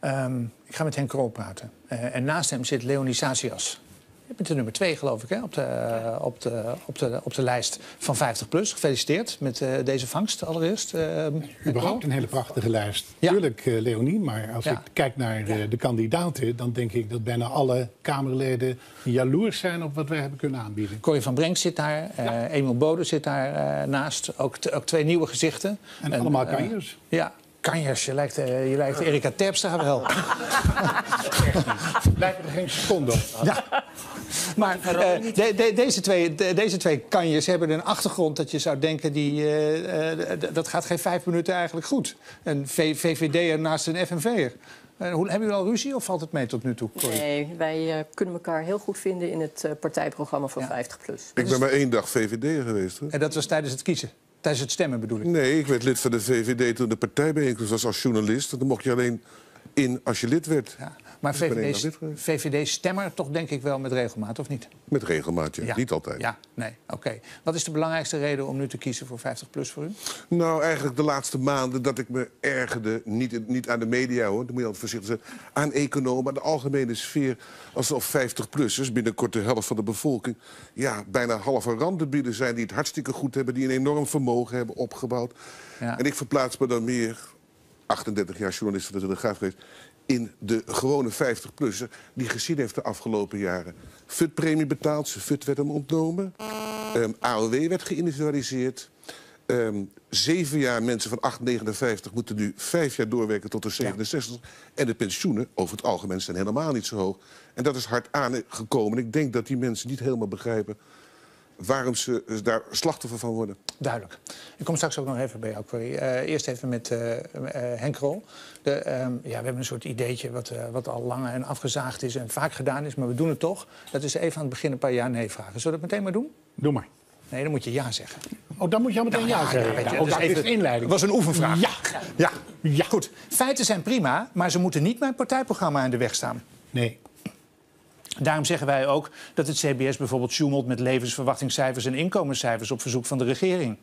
Ehm, ik ga met Henk Krol praten. Eh, en naast hem zit Leonie Sazias. Je bent de nummer twee, geloof ik, hè, op, de, op, de, op, de, op de lijst van 50 plus. Gefeliciteerd met uh, deze vangst allereerst. Uh, Überhaupt een hele prachtige lijst. Ja. Tuurlijk, uh, Leonie, maar als Ja. ik kijk naar de, de kandidaten... dan denk ik dat bijna alle Kamerleden jaloers zijn op wat wij hebben kunnen aanbieden. Corrie van Brenk zit daar. Emiel Bode zit daar naast. Ook, ook twee nieuwe gezichten. En allemaal kanjers. ja, kanjers. Je lijkt, eh, je lijkt Erika Terpstra wel. Lijkt er geen seconde op. Ja. Maar eh, de- de- deze, twee, de- deze twee kanjers hebben een achtergrond dat je zou denken... Die, eh, eh, dat gaat geen vijf minuten eigenlijk goed. Een V- VVD'er naast een FNV'er. Hoe, hebben jullie al ruzie of valt het mee tot nu toe? Corrie? Nee, wij kunnen elkaar heel goed vinden in het eh, partijprogramma van Ja. 50PLUS. Ik ben maar één dag VVD'er geweest. Hoor. En dat was tijdens het kiezen? Tijdens het stemmen bedoel ik? Nee, ik werd lid van de VVD toen de partijbijeenkomst was als journalist. Dan mocht je alleen in als je lid werd. Ja. Maar VVD. VVD-stemmer toch denk ik wel met regelmaat, of niet? Met regelmaat, ja. Ja. Niet altijd. Ja, nee, oké. Wat is de belangrijkste reden om nu te kiezen voor 50PLUS voor u? Nou, eigenlijk de laatste maanden dat ik me ergerde, niet, niet aan de media hoor, dan moet je altijd voorzichtig zijn, aan economen, aan de algemene sfeer, alsof 50-plussers, binnenkort de helft van de bevolking, ja, bijna halve randdebielen zijn die het hartstikke goed hebben, die een enorm vermogen hebben opgebouwd. Ja. En ik verplaats me dan meer, 38 jaar journalist van de Telegraaf geweest, in de gewone 50-plusser die gezien heeft de afgelopen jaren. FUT-premie betaald, zijn FUT werd hem ontnomen. Ehm, AOW werd geïndividualiseerd. Ehm, zeven jaar mensen van 8,59 moeten nu vijf jaar doorwerken tot de 67. En de pensioenen over het algemeen zijn helemaal niet zo hoog. En dat is hard aangekomen. Ik denk dat die mensen niet helemaal begrijpen waarom ze daar slachtoffer van worden. Duidelijk. Ik kom straks ook nog even bij jou, Corrie. Eh, eerst even met eh, eh, Henk Rol. De, ehm, ja, we hebben een soort ideetje wat, eh, wat al lang en afgezaagd is en vaak gedaan is, maar we doen het toch. Dat is even aan het begin een paar ja-nee vragen. Zullen we dat meteen maar doen? Doe maar. Nee, dan moet je ja zeggen. Oh, dan moet je al meteen ja, zeggen. weet je, Ja, dat oh, is dat even- inleiding. Het was een oefenvraag. Ja. Ja. Ja. Goed. Feiten zijn prima, maar ze moeten niet mijn partijprogramma in de weg staan. Nee. Daarom zeggen wij ook dat het CBS bijvoorbeeld sjoemelt met levensverwachtingscijfers en inkomenscijfers op verzoek van de regering.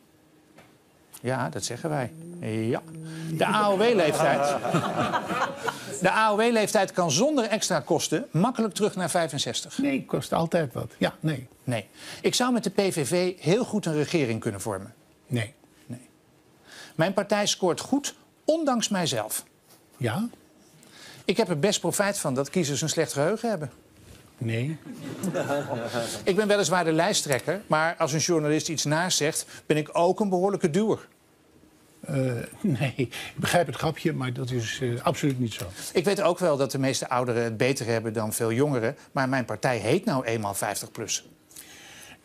Ja, dat zeggen wij. Ja. De AOW-leeftijd. De AOW-leeftijd kan zonder extra kosten makkelijk terug naar 65. Nee, kost altijd wat. Ja, nee. Nee. Ik zou met de PVV heel goed een regering kunnen vormen. Nee. Mijn partij scoort goed, ondanks mijzelf. Ja? Ik heb er best profijt van dat kiezers een slecht geheugen hebben. Nee. Ik ben weliswaar de lijsttrekker, maar als een journalist iets naast zegt, ben ik ook een behoorlijke duwer. Eh, nee, ik begrijp het grapje, maar dat is eh, absoluut niet zo. Ik weet ook wel dat de meeste ouderen het beter hebben dan veel jongeren, maar mijn partij heet nou eenmaal 50 plus.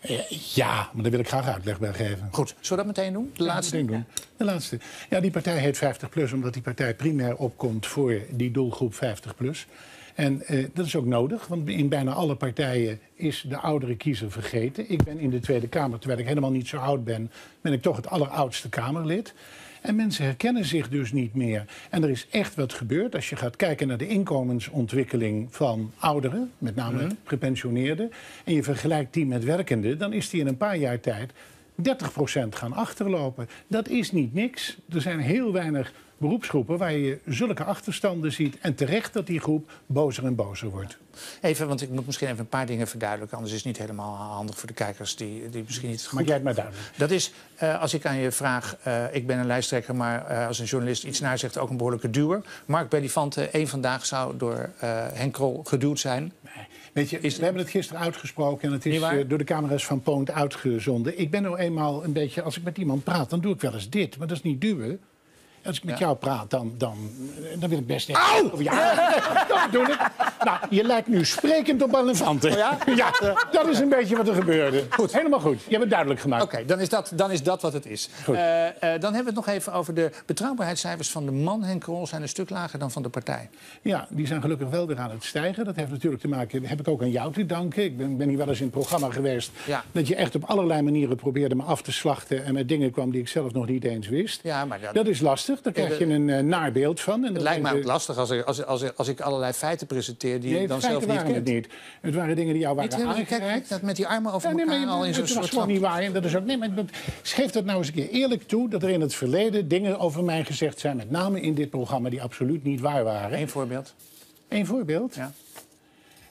Eh, ja, maar daar wil ik graag uitleg bij geven. Goed, zullen we dat meteen doen? De laatste ding doen. De laatste. Ja, die partij heet 50 plus omdat die partij primair opkomt voor die doelgroep 50 plus. En eh, dat is ook nodig, want in bijna alle partijen is de oudere kiezer vergeten. Ik ben in de Tweede Kamer, terwijl ik helemaal niet zo oud ben, ben ik toch het alleroudste Kamerlid. En mensen herkennen zich dus niet meer. En er is echt wat gebeurd. Als je gaat kijken naar de inkomensontwikkeling van ouderen, met name gepensioneerden, en je vergelijkt die met werkenden, dan is die in een paar jaar tijd 30% gaan achterlopen. Dat is niet niks. Er zijn heel weinig beroepsgroepen waar je zulke achterstanden ziet. En terecht dat die groep bozer en bozer wordt. Even, want ik moet misschien even een paar dingen verduidelijken, anders is het niet helemaal handig voor de kijkers die, die misschien niet goed Maak jij het maar duidelijk. Dat is, eh, als ik aan je vraag, eh, ik ben een lijsttrekker, maar eh, als een journalist iets naar zegt, ook een behoorlijke duwer. Mark Bellifante, één vandaag zou door Henk Krol geduwd zijn. Weet je, Is- we hebben het gisteren uitgesproken en het is door de camera's van Poont uitgezonden. Ik ben nou eenmaal een beetje, als ik met iemand praat, dan doe ik wel eens dit. Maar dat is niet duwen. Als ik met jou praat, dan, dan, dan wil ik best even... Auw! Ja, dat bedoel ik. Nou, je lijkt nu sprekend op elefanten. Oh ja? Ja, dat is een beetje wat er gebeurde. Goed. Helemaal goed. Je hebt het duidelijk gemaakt. Oké, dan, is dat, dan is dat wat het is. Goed. Eh, eh, dan hebben we het nog even over de betrouwbaarheidscijfers van de man Henk Krol zijn een stuk lager dan van de partij. Ja, die zijn gelukkig wel weer aan het stijgen. Dat heeft natuurlijk te maken, heb ik ook aan jou te danken. Ik ben, ben hier wel eens in het programma geweest. Ja. Dat je echt op allerlei manieren probeerde me af te slachten. En met dingen kwam die ik zelf nog niet eens wist. Ja, maar dat- Dat is lastig. Lastig. Daar krijg je een eh, naar beeld van. En Het lijkt mij ook lastig als, ik- als, als, als ik allerlei feiten presenteer die Nee, je dan zelf niet waren kent. het niet. Het waren dingen die jou waren Niet aangereikt. Kijk, dat met die armen over Ja, nee, elkaar al in zo'n het was soort gewoon niet waar. En dat is ook, nee, maar dat- schreef dat nou eens een keer eerlijk toe... dat er in het verleden dingen over mij gezegd zijn... met name in dit programma die absoluut niet waar waren. Eén voorbeeld. Eén voorbeeld. Ja.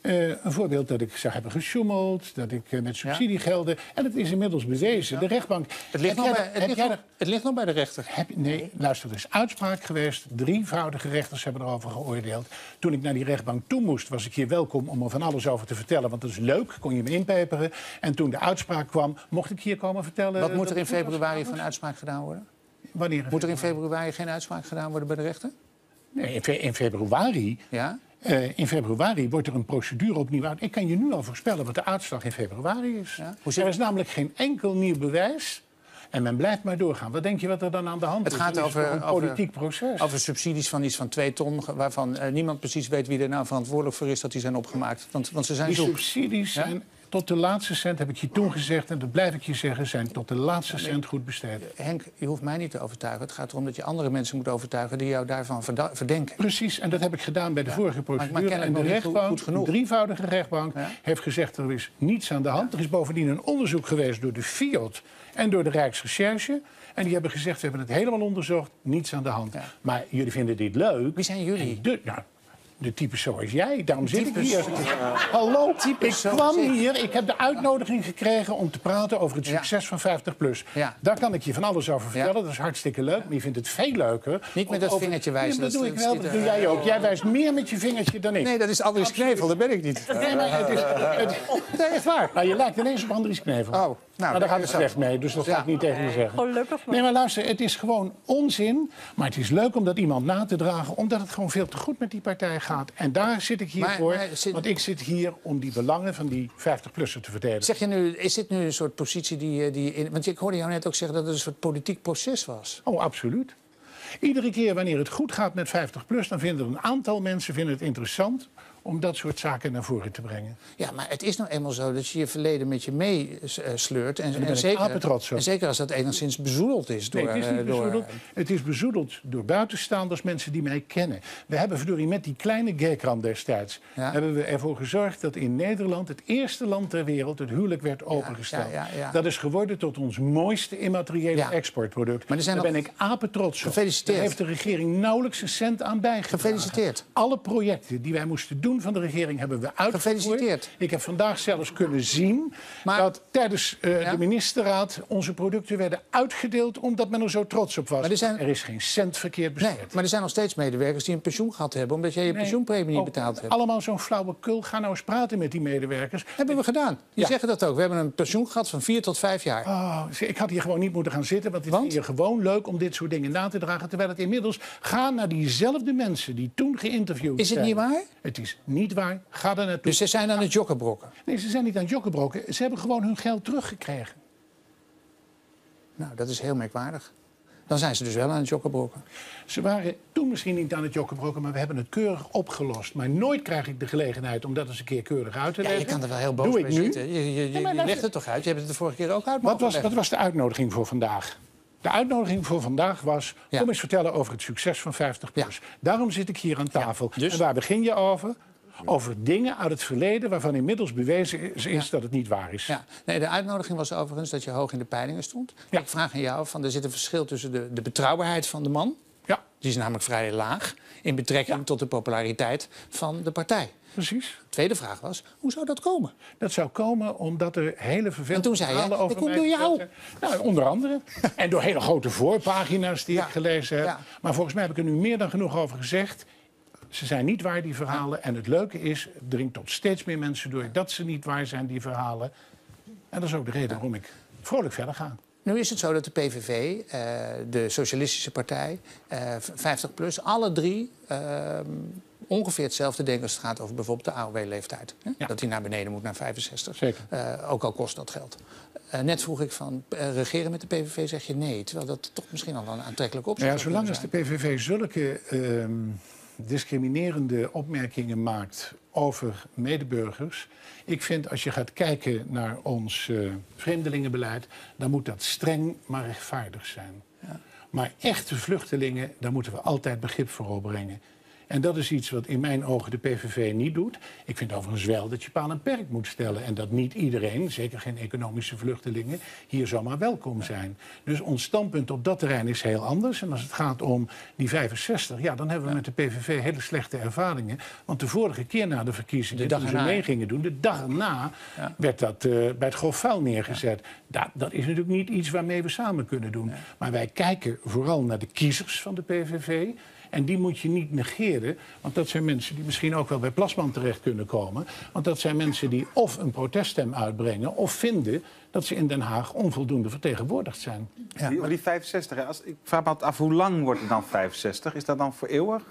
Eh, een voorbeeld dat ik zou hebben gesjoemeld, dat ik eh, met subsidiegelden... En het is inmiddels bewezen. De rechtbank... Het ligt, nog jij bij, het, ligt nog, er- het ligt nog bij de rechter. heb, nee, luister, er is uitspraak geweest. Drievoudige rechters hebben erover geoordeeld. Toen ik naar die rechtbank toe moest, was ik hier welkom om er van alles over te vertellen. Want dat is leuk, kon je me inpeperen. En toen de uitspraak kwam, mocht ik hier komen vertellen... Wat moet er in februari van uitspraak gedaan worden? Wanneer? Moet er in februari geen uitspraak gedaan worden bij de rechter? Nee, in, fe- in februari... Ja? Eh, in februari wordt er een procedure opnieuw uit. Ik kan je nu al voorspellen wat de uitslag in februari is. Ja, hoe zit- Er is namelijk geen enkel nieuw bewijs. En men blijft maar doorgaan. Wat denk je wat er dan aan de hand Het is? gaat Het is over- een over- politiek proces. Over subsidies van iets van 2 ton, waarvan eh, niemand precies weet wie er nou verantwoordelijk voor is dat die zijn opgemaakt. Want, want ze zijn Die zoek. subsidies Ja? zijn tot de laatste cent, heb ik je toen gezegd... en dat blijf ik je zeggen, zijn tot de laatste cent goed besteed. Henk, je hoeft mij niet te overtuigen. Het gaat erom dat je andere mensen moet overtuigen die jou daarvan verdenken. Precies, en dat heb ik gedaan bij de vorige maar procedure. en de goed- rechtbank, goed de drievoudige rechtbank, Ja. heeft gezegd... er is niets aan de hand. Er is bovendien een onderzoek geweest door de FIOD en door de Rijksrecherche... En die hebben gezegd, we hebben het helemaal onderzocht, niets aan de hand. Ja. Maar jullie vinden dit leuk. Wie zijn jullie? De, nou, de types zoals jij, daarom zit ik hier. Hallo, ik kwam ik. hier, ik heb de uitnodiging gekregen om te praten over het Ja. succes van 50PLUS. Ja. Daar kan ik je van alles over vertellen, Ja. dat is hartstikke leuk. Maar je vindt het veel leuker. Niet met dat vingertje wijzen, Nee, dat dat doe ik wel, dat doe jij ook. Jij wijst meer met je vingertje dan ik. Nee, dat is Andries Knevel, dat ben ik niet. Nee, maar het is... Het, nee, echt waar. Nou, je lijkt ineens op Andries Knevel. Oh, nou, maar daar gaat het slecht mee, dus dat ga ik niet tegen je zeggen. Gelukkig maar. Nee, maar luister, het is gewoon onzin. Maar het is leuk om dat iemand na te dragen, omdat het gewoon veel te goed met die partij gaat. En daar zit ik hier Maar- voor. maar zit- Want ik zit hier om die belangen van die 50-plussen te verdedigen. Zeg je nu, is dit nu een soort positie die, eh, die in, Want ik hoorde jou net ook zeggen dat het een soort politiek proces was. Oh, absoluut. Iedere keer wanneer het goed gaat met 50PLUS, dan vinden een aantal mensen vinden het interessant om dat soort zaken naar voren te brengen. Ja, maar het is nou eenmaal zo dat je je verleden met je meesleurt. En, ben en, ik zeker, en zeker als dat enigszins bezoedeld is door... Nee, het is eh, niet door- bezoedeld. Het is bezoedeld door buitenstaanders, mensen die mij kennen. We hebben verdorie met die kleine gaykrant destijds... Ja. hebben we ervoor gezorgd dat in Nederland... het eerste land ter wereld het huwelijk werd opengesteld. ja, ja. Dat is geworden tot ons mooiste immateriële exportproduct. Maar er zijn Daar nog- ben ik apetrots op. Gefeliciteerd. Daar heeft de regering nauwelijks een cent aan bijgedragen. Gefeliciteerd. Alle projecten die wij moesten doen van de regering hebben we uitgevoerd. Gefeliciteerd. Ik heb vandaag zelfs kunnen zien Maar- dat tijdens eh, Ja? de ministerraad onze producten werden uitgedeeld omdat men er zo trots op was. Maar er zijn- Er is geen cent verkeerd besteed. Nee, maar er zijn nog steeds medewerkers die een pensioen gehad hebben... omdat jij je Nee, pensioenpremie niet betaald hebt. Allemaal zo'n flauwekul. Ga nou eens praten met die medewerkers. Hebben we gedaan. Die Ja. zeggen dat ook. We hebben een pensioen gehad van vier tot vijf jaar. Oh, ik had hier gewoon niet moeten gaan zitten, want het Want? is hier gewoon leuk om dit soort dingen na te dragen. Terwijl het inmiddels gaat naar diezelfde mensen die toen geïnterviewd Is het zijn. niet waar? Het is niet waar. Ga er naartoe. Dus ze zijn aan het jokkenbrokken. Nee, ze zijn niet aan het jokkenbroken. Ze hebben gewoon hun geld teruggekregen. Nou, dat is heel merkwaardig. Dan zijn ze dus wel aan het jokkenbrokken. Ze waren toen misschien niet aan het jokkenbroken, maar we hebben het keurig opgelost. Maar nooit krijg ik de gelegenheid om dat eens een keer keurig uit te Ja, leggen. je kan er wel heel boos Doe ik nu. zitten. Je, je, je, Ja, legt het toch uit? Je hebt het de vorige keer ook uit Wat was, wat was de uitnodiging voor vandaag? De uitnodiging voor vandaag was... Ja. kom eens vertellen over het succes van 50PLUS. Daarom zit ik hier aan tafel. dus- En waar begin je over? Over dingen uit het verleden waarvan inmiddels bewezen is, is dat het niet waar is. Ja, nee, de uitnodiging was overigens dat je hoog in de peilingen stond. Ja. Ik vraag aan jou, van, er zit een verschil tussen de, de betrouwbaarheid van de man... Ja, die is namelijk vrij laag... in betrekking Ja. tot de populariteit van de partij. precies. Tweede vraag was, hoe zou dat komen? Dat zou komen omdat er hele vervelende En toen zei over dat komt door jou. Nou, onder andere. en door hele grote voorpagina's die Ja. ik gelezen heb. Maar volgens mij heb ik er nu meer dan genoeg over gezegd. Ze zijn niet waar, die verhalen. En het leuke is, het dringt tot steeds meer mensen door... dat ze niet waar zijn, die verhalen. En dat is ook de reden waarom ik vrolijk verder ga. Nu is het zo dat de PVV, eh, de Socialistische Partij, eh 50PLUS... alle drie eh, ongeveer hetzelfde denken als het gaat over bijvoorbeeld de AOW-leeftijd. Ja. Dat die naar beneden moet, naar 65. Zeker. Eh, ook al kost dat geld. Eh, net vroeg ik van, eh, regeren met de PVV zeg je nee. Terwijl dat toch misschien al een aantrekkelijke optie Nou ja, zolang als de. PVV zulke ehm, discriminerende opmerkingen maakt over medeburgers. Ik vind als je gaat kijken naar ons eh, vreemdelingenbeleid, dan moet dat streng maar rechtvaardig zijn. Maar echte vluchtelingen, daar moeten we altijd begrip voor opbrengen. En dat is iets wat in mijn ogen de PVV niet doet. Ik vind overigens wel dat je paal en perk moet stellen. En dat niet iedereen, zeker geen economische vluchtelingen, hier zomaar welkom zijn. Dus ons standpunt op dat terrein is heel anders. En als het gaat om die 65, ja, dan hebben we met de PVV hele slechte ervaringen. Want de vorige keer na de verkiezingen, De dag toen ze mee gingen doen, de dag erna Ja. werd dat eh, bij het grof vuil neergezet. Dat, dat is natuurlijk niet iets waarmee we samen kunnen doen. Maar wij kijken vooral naar de kiezers van de PVV. En die moet je niet negeren, want dat zijn mensen die misschien ook wel bij Plasman terecht kunnen komen. Want dat zijn mensen die of een proteststem uitbrengen of vinden dat ze in Den Haag onvoldoende vertegenwoordigd zijn. Ja, die, maar die 65, hè, als, ik vraag me altijd af, hoe lang wordt het dan 65? Is dat dan voor eeuwig?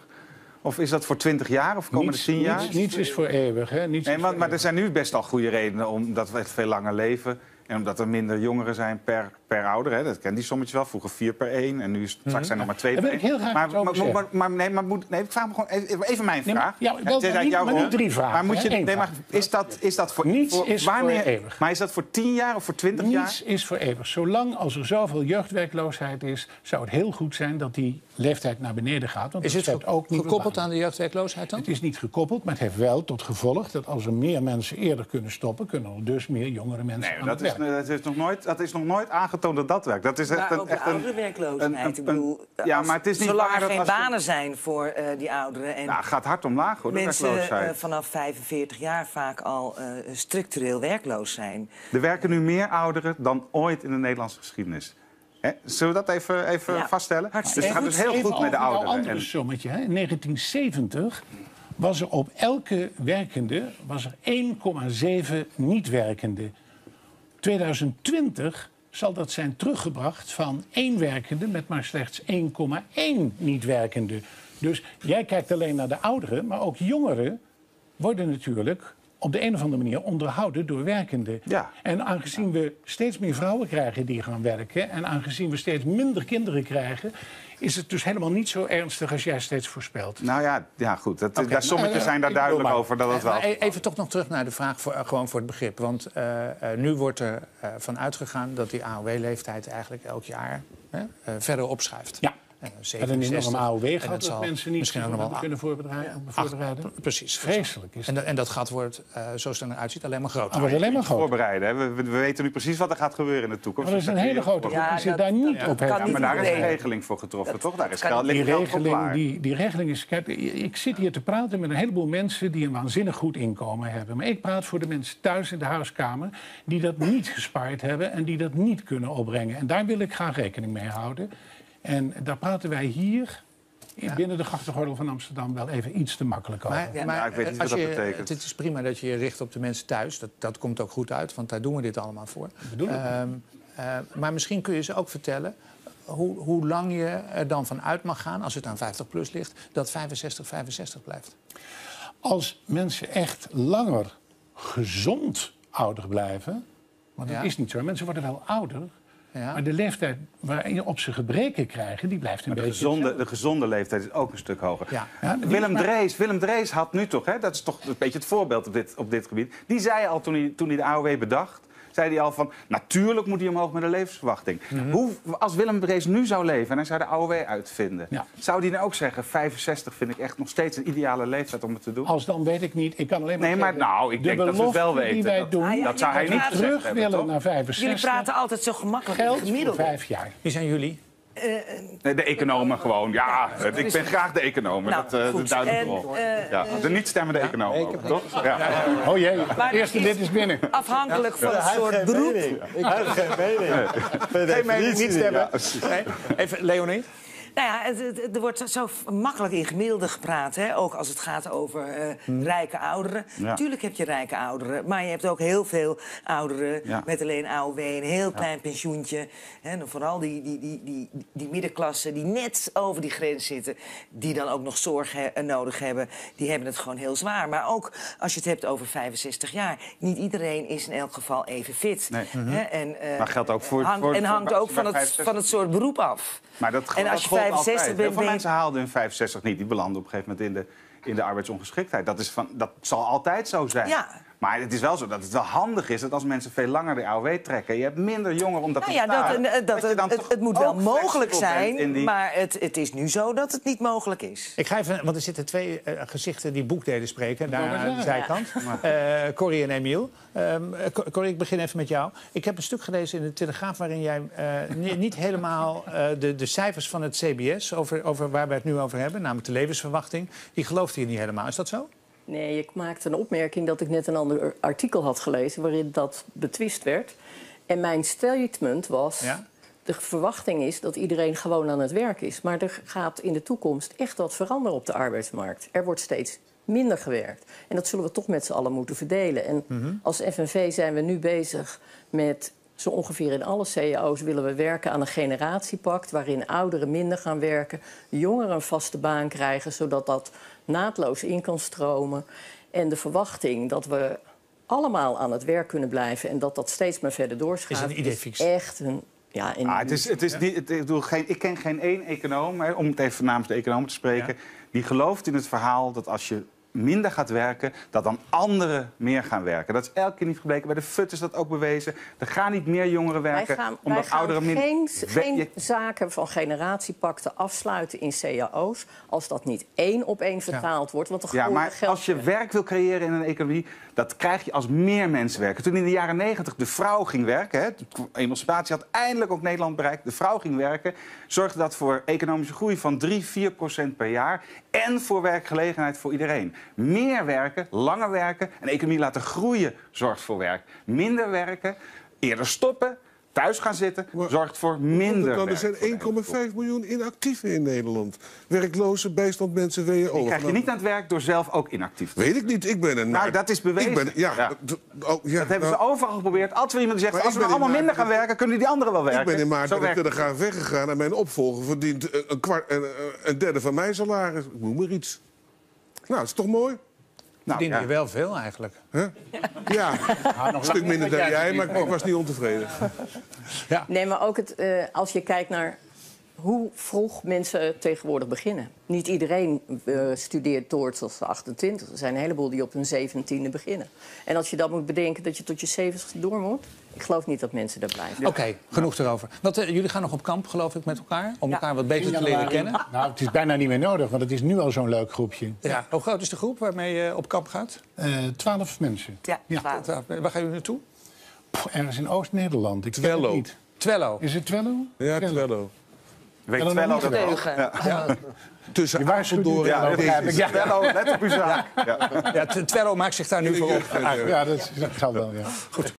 Of is dat voor 20 jaar of komen Niets, er 10 jaar? niets, niets is voor eeuwig. Hè? Niets Nee, maar, voor maar er eeuwig. zijn nu best al goede redenen omdat we echt veel langer leven. En omdat er minder jongeren zijn per, per ouder. Hè. Dat ken die sommetje wel. Vroeger vier per één. En nu is, straks zijn er maar twee per één. heel graag maar, maar, maar, maar- nee, maar moet, nee, ik vraag me gewoon even, even mijn vraag. ja, wel, niet- drie vragen, Maar, moet je, nee, maar is, dat, is dat voor, Niets voor is voor eeuwig. Maar is dat voor 10 jaar of voor 20 jaar? Niets is voor eeuwig. Zolang als er zoveel jeugdwerkloosheid is, zou het heel goed zijn dat die leeftijd naar beneden gaat. Want Is het ook nieuwe gekoppeld aan de jeugdwerkloosheid dan? Het is niet gekoppeld, maar het heeft wel tot gevolg dat als er meer mensen eerder kunnen stoppen, kunnen er dus meer jongere mensen Nee, aan dat het is, werk. dat, is nog nooit, dat is nog nooit aangetoond dat dat werkt. Dat is echt Maar een, ook de echt een, ouderenwerkloosheid. een- een- ik bedoel, ja, als- maar het is niet zolang waar er geen banen zijn voor eh, die ouderen... en Nou, gaat hard omlaag hoor, de mensen eh, werkloosheid. vanaf 45 jaar vaak al eh, structureel werkloos zijn. Er werken nu meer ouderen dan ooit in de Nederlandse geschiedenis. Hè? Zullen we dat even, even Ja, vaststellen? Dus het gaat dus Even heel goed met de ouderen. andere En- sommetje. Hè. In 1970 was er op elke werkende was er 1,7 niet-werkende. 2020 zal dat zijn teruggebracht van één werkende met maar slechts 1,1 niet-werkende. Dus jij kijkt alleen naar de ouderen, maar ook jongeren worden natuurlijk op de een of andere manier onderhouden door werkenden. Ja. En aangezien we steeds meer vrouwen krijgen die gaan werken... en aangezien we steeds minder kinderen krijgen... is het dus helemaal niet zo ernstig als jij steeds voorspelt. Nou ja, ja goed. Dat, daar sommigen eh, zijn daar duidelijk maar. over dat het wel... Maar e- even toch nog terug naar de vraag, voor, eh, gewoon voor het begrip. Want eh, eh, nu wordt er eh, van uitgegaan dat die AOW-leeftijd eigenlijk elk jaar hè, eh, verder opschuift. Ja. We hebben een 67. enorme AOW En gehad dat dat zal mensen niet misschien ook nog wel kunnen voorbereiden. Precies. Vreselijk is En, dat. dat- en dat gat wordt, eh, zoals het eruit ziet, alleen maar groter. Wordt alleen maar groot. voorbereiden. Hè? We, we- we weten nu precies wat er gaat gebeuren in de toekomst. Maar er is een hele grote groep Ja, die zich dat- daar niet dat op heeft. Ja, maar daar is een regeling voor getroffen, toch? Daar is geld, Die regeling, klaar. die, die regeling is... Kijk, ik zit hier te praten met een heleboel mensen... die een waanzinnig goed inkomen hebben. Maar ik praat voor de mensen thuis in de huiskamer... die dat niet gespaard hebben en die dat niet kunnen opbrengen. En daar wil ik graag rekening mee houden. En daar praten wij hier... Binnen de grachtengordel van Amsterdam wel even iets te makkelijk over. Maar, Ja. maar Ja, ik weet niet als wat dat betekent. Het is prima dat je je richt op de mensen thuis. Dat, dat komt ook goed uit, want daar doen we dit allemaal voor. bedoel ik. Ehm, eh, maar misschien kun je ze ook vertellen hoe, hoe lang je er dan van uit mag gaan, als het aan 50 plus ligt, dat 65 65 blijft. Als mensen echt langer gezond ouder blijven... want dat Ja. is niet zo. Mensen worden wel ouder... Ja. Maar de leeftijd waarin je op ze gebreken krijgen, die blijft een Maar de beetje gezonde, hetzelfde. de gezonde leeftijd is ook een stuk hoger. Ja. Willem, maar- Drees, Willem Drees had nu toch, hè, dat is toch een beetje het voorbeeld op dit, op dit gebied. Die zei al toen hij, toen hij de AOW bedacht, zei hij al van... natuurlijk moet hij omhoog met de levensverwachting. Mhm. Hoe, als Willem Drees nu zou leven en hij zou de AOW uitvinden... Ja. zou hij dan ook zeggen, 65 vind ik echt nog steeds een ideale leeftijd om het te doen? Als dan weet ik niet. Ik kan alleen maar Nee, maar nou, ik de denk dat we het wel die weten. wij Dat- doen, Ah, ja, dat zou hij niet terug willen naar 65, Jullie praten altijd zo gemakkelijk gemiddeld. vijf jaar. Wie zijn jullie? Nee, de economen gewoon. Ja, het- ik ben graag de economen. Nou, dat eh, dat wel. eh, ja, de niet-stemmende economen ook, toch? Ja. Oh jee, Maar eerste dit is binnen. Afhankelijk van het soort beroep. Ik heb geen mening. Geen mening, niet stemmen. ja. Nee? Even, Leonie? Nou ja, het, het- er wordt zo makkelijk in gemiddelde gepraat. Hè? Ook als het gaat over eh, rijke ouderen. Ja. Tuurlijk heb je rijke ouderen. Maar je hebt ook heel veel ouderen Ja. met alleen AOW. Een heel klein pensioentje. Hè? En vooral die, die, die, die, die middenklasse die net over die grens zitten. Die dan ook nog zorg he- nodig hebben. Die hebben het gewoon heel zwaar. Maar ook als je het hebt over 65 jaar. Niet iedereen is in elk geval even fit. Nee. Hè? En, eh, Maar geldt ook voor- voor- En voor- hangt ook van het, 65. van het soort beroep af. Maar dat, En als dat je gold 65 altijd. bent, Heel veel mensen haalden hun 65 niet. Die belanden op een gegeven moment in de, in de arbeidsongeschiktheid. Dat, is van, dat zal altijd zo zijn. Ja. Maar het is wel zo dat het wel handig is dat als mensen veel langer de AOW trekken... je hebt minder jongeren omdat Nou die ja, dat, eh, dat, dan het, moet wel mogelijk zijn, die- maar het, het is nu zo dat het niet mogelijk is. Ik ga even, want er zitten twee eh, gezichten die boekdelen spreken, daar aan de zijkant. Eh Corrie en Emiel. Cor- Corrie, ik begin even met jou. Ik heb een stuk gelezen in de Telegraaf waarin jij eh, ni- niet helemaal eh, de, de cijfers van het CBS, over, over waar we het nu over hebben, namelijk de levensverwachting, die geloofde je niet helemaal. Is dat zo? Nee, ik maakte een opmerking dat ik net een ander artikel had gelezen waarin dat betwist werd. En mijn statement was: Ja? de verwachting is dat iedereen gewoon aan het werk is. Maar er gaat in de toekomst echt wat veranderen op de arbeidsmarkt. Er wordt steeds minder gewerkt. En dat zullen we toch met z'n allen moeten verdelen. En als FNV zijn we nu bezig met. Zo ongeveer in alle cao's willen we werken aan een generatiepact... waarin ouderen minder gaan werken, jongeren een vaste baan krijgen... zodat dat naadloos in kan stromen. En de verwachting dat we allemaal aan het werk kunnen blijven... en dat dat steeds maar verder doorschuift... Is een idee fix. echt een... Ja, een Ah, het is, het is niet, het- ik, bedoel, geen, ik ken geen één econoom, hè, om het even namens de economen te spreken, die gelooft in het verhaal dat als je minder gaat werken, dat dan anderen meer gaan werken. Dat is elke keer niet gebleken. Bij de FUT is dat ook bewezen. Er gaan niet meer jongeren Wij werken, gaan, omdat wij gaan ouderen minder... geen, zaken van generatiepakten afsluiten in cao's... als dat niet één op één vertaald wordt. Want Ja, maar geld als je werk wil creëren in een economie, dat krijg je als meer mensen werken. Toen in de jaren negentig de vrouw ging werken, hè, de emancipatie had eindelijk ook Nederland bereikt, de vrouw ging werken, zorgde dat voor economische groei van 3, 4 procent per jaar en voor werkgelegenheid voor iedereen. Meer werken, langer werken, een economie laten groeien zorgt voor werk. Minder werken, eerder stoppen, thuis gaan zitten, Maar- zorgt voor minder Dan, er werk zijn voor de hele 1,5 miljoen inactieven in Nederland. Werklozen, bijstandmensen, WO. Die krijg je niet aan het werk door zelf ook inactief te zijn. Weet ik niet, ik ben een... Nou, dat is bewezen. Ik ben, ja, oh, ja, Dat hebben ze nou, overal geprobeerd. Als er iemand zegt, als ik we allemaal minder gaan werken, kunnen die anderen wel werken. Ik ben in maart de werkt het. Telegraaf weggegaan... en mijn opvolger verdient een, een, kwart, een, een derde van mijn salaris. Ik noem maar iets. Nou, dat is toch mooi? Nou, Verdiende ja. je wel veel eigenlijk. Hè? Ja, een stuk minder dan jij, maar ik, was niet ontevreden. Nee, maar ook het, eh, als je kijkt naar hoe vroeg mensen tegenwoordig beginnen. Niet iedereen eh, studeert door tot de 28. Er zijn een heleboel die op hun 17e beginnen. En als je dan moet bedenken dat je tot je 70 door moet... ik geloof niet dat mensen daar blijven. Oké, genoeg erover. Want, eh, jullie gaan nog op kamp, geloof ik, met elkaar? Om Ja. elkaar wat beter te leren kennen? Nou, het is bijna niet meer nodig, want het is nu al zo'n leuk groepje. Ja. Hoe groot is de groep waarmee je op kamp gaat? Eh, Twaalf mensen. Ja, Ja. twaalf. Waar gaan jullie naartoe? Poh, ergens in Oost-Nederland. Ik weet het Twello. niet. Twello. Is het Twello? Ja, Twello. Weet Ja, Twello dat niet wel? Deugen. Tussen Je waarschuwt Apeldoorn u en ik. Ja, Twello, let op uw zaak. Ja. Ja, Twello maakt zich daar nu voor op. ja dat, dat zal wel, ja.